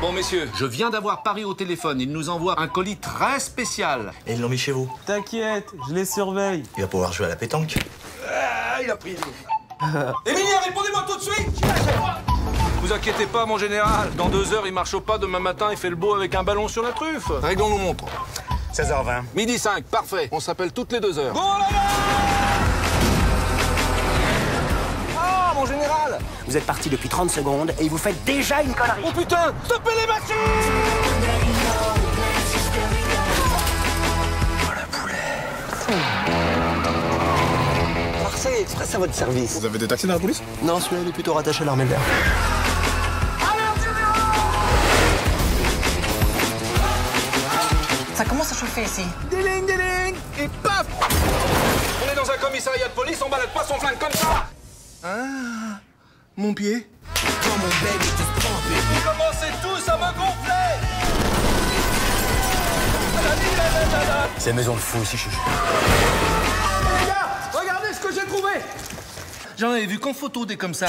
Bon, messieurs, je viens d'avoir Paris au téléphone. Il nous envoie un colis très spécial. Et ils l'ont mis chez vous. T'inquiète, je les surveille. Il va pouvoir jouer à la pétanque. Ah, il a pris. Emilia, répondez-moi tout de suite Vous inquiétez pas, mon général. Dans deux heures, il marche au pas. Demain matin, il fait le beau avec un ballon sur la truffe. Réglons nos montres. 16h20. Midi 5, parfait. On s'appelle toutes les deux heures. Bon là là Vous êtes parti depuis 30 secondes et vous faites déjà une connerie. Oh putain Stoppez les machines Marseille Express à votre service. Vous avez des taxis dans la police? Non, celui-là, il est plutôt rattaché à l'armée de l'air. Ça commence à chauffer ici. Déling, déling Et paf On est dans un commissariat de police, on balade pas son flingue comme ça Ah Mon pied. Vous commencez tous à me gonfler. C'est maison de fou ici, gars, regardez ce que j'ai trouvé. J'en avais vu qu'en photo des comme ça.